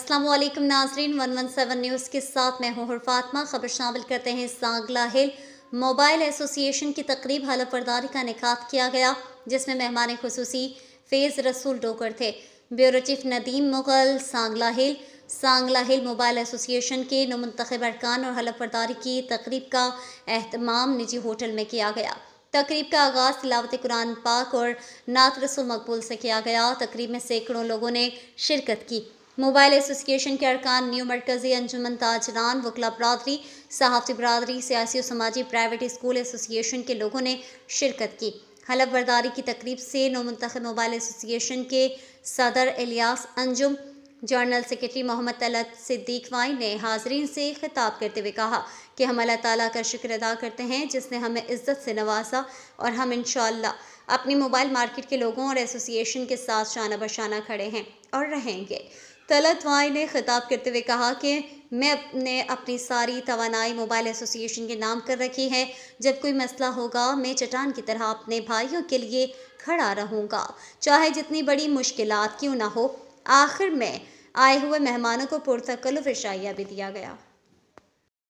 वालेकुम नाजरीन 117 न्यूज़ के साथ मैं हूँ फातमा खबर शामिल करते हैं सांगला हिल। मोबाइल एसोसिएशन की तकरीब हलफ बरदारी का इनका किया गया, जिसमें मेहमान खसूसी फ़ेज़ रसूल डोकर थे। Bureau chief Nadeem Mughal, Sangla Hill. Sangla Hill mobile association के नमंतब अरकान और हलफ बरदारी की तकरीब का अहतमाम निजी होटल में किया गया। तकरीब का आगाज़ तिलावत कुरान पाक और नात रसुल मकबूल से किया गया। तकरीब में सैकड़ों लोगों ने शिरकत की। मोबाइल एसोसिएशन के अरकान, न्यू मरकज़ी, अंजुमन ताजरान वकला बरदरी सहाफ़ती बरदरी, सियासी और समाजी प्राइवेट स्कूल एसोसिएशन के लोगों ने शिरकत की। हलफ बरदारी की तकरीब से नौ मंतखब मोबाइल एसोसिएशन के सदर एलियास अंजुम जनरल सेक्रेटरी मोहम्मद तलत सिद्दीक वाई ने हाजरीन से खिताब करते हुए कहा कि हम अल्लाह ताला का शुक्र अदा करते हैं, जिसने हमें इज़्ज़त से नवाजा और हम इन अपनी मोबाइल मार्केट के लोगों और एसोसिएशन के साथ शाना बशाना खड़े हैं और रहेंगे। तलत वाई ने खिताब करते हुए कहा कि मैं अपने, अपनी सारी तोानाई मोबाइल एसोसिएशन के नाम कर रखी है। जब कोई मसला होगा, मैं चटान की तरह अपने भाइयों के लिए खड़ा रहूँगा। चाहे जितनी बड़ी मुश्किल क्यों ना हो, आखिर में आए हुए मेहमानों को पुरतकल्लुफ़ इशाइया भी दिया गया।